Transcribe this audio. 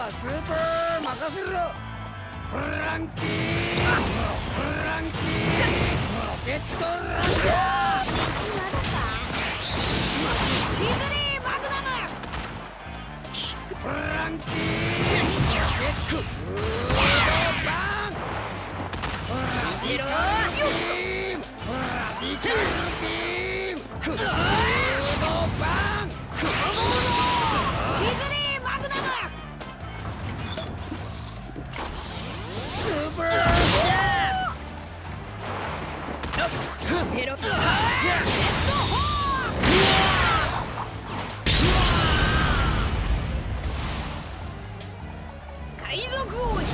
はスーパー任せろ。フランキー。フランキー。ロケットランチャー。ーマグナムフランキー。ロケットウーンラディカルビーム。ラディカルビーム。クーテロップジェットホー海賊王に